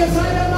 Yes, I am.